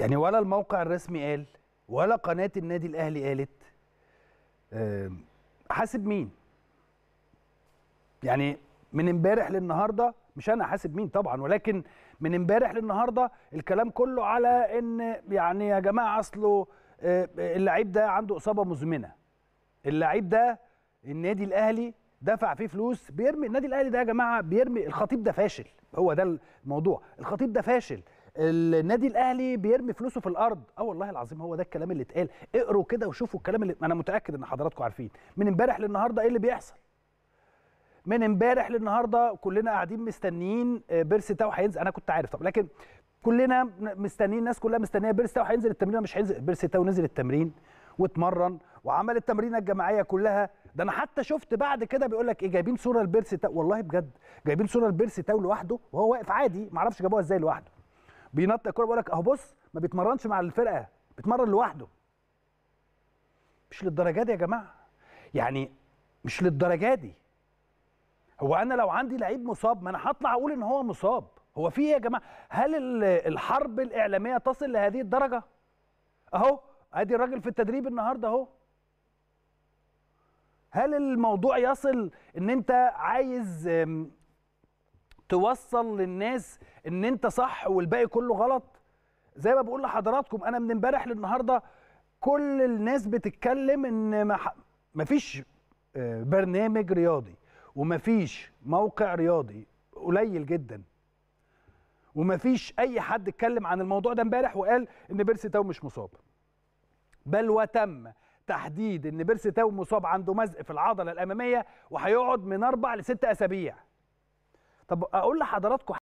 يعني ولا الموقع الرسمي قال ولا قناة النادي الأهلي قالت. حاسب مين؟ يعني من امبارح للنهارده مش أنا حاسب مين طبعا ولكن من امبارح للنهارده الكلام كله على إن يعني يا جماعة أصله آه، اللعيب ده عنده إصابة مزمنة. اللعيب ده النادي الأهلي دفع فيه فلوس بيرمي النادي الأهلي ده يا جماعة بيرمي الخطيب ده فاشل هو ده الموضوع الخطيب ده فاشل. النادي الأهلي بيرمي فلوسه في الأرض. آه والله العظيم هو ده الكلام اللي اتقال. اقروا كده وشوفوا الكلام اللي أنا متأكد إن حضراتكم عارفين. من امبارح للنهارده إيه اللي بيحصل؟ من امبارح للنهارده كلنا قاعدين مستنيين آه، بيرسي تاو هينزل. أنا كنت عارف طب لكن كلنا مستنيين الناس كلها مستنية بيرسي تاو هينزل التمرين ولا مش هينزل. بيرسي تاو نزل التمرين واتمرن وعمل التمرينه الجماعية كلها. ده أنا حتى شفت بعد كده بيقول لك إيه جايبين صورة لبيرسي تاو والله بجد جايبين صورة لبيرسي تاو لوحده وهو واقف عادي ما أعرفش جابوها إزاي لوحده. بينط الكوره بيقول لك أهو بص ما بيتمرنش مع الفرقة بيتمرن لوحده. مش للدرجة دي يا جماعة. يعني مش للدرجة دي. هو أنا لو عندي لعيب مصاب ما أنا هطلع أقول إن هو مصاب. هو في إيه يا جماعة؟ هل ال- الحرب الإعلامية تصل لهذه الدرجة؟ أهو أدي الراجل في التدريب النهارده أهو. هل الموضوع يصل إن أنت عايز توصل للناس إن أنت صح والباقي كله غلط؟ زي ما بقول لحضراتكم أنا من امبارح للنهاردة كل الناس بتتكلم إن ما مفيش آه، برنامج رياضي ومفيش موقع رياضي قليل جدا ومفيش أي حد اتكلم عن الموضوع ده امبارح وقال إن بيرسي تاو مش مصاب. بل وتم تحديد إن بيرسي تاو مصاب عنده مزق في العضلة الأمامية وهيقعد من أربع لست أسابيع. طب أقول لحضراتكم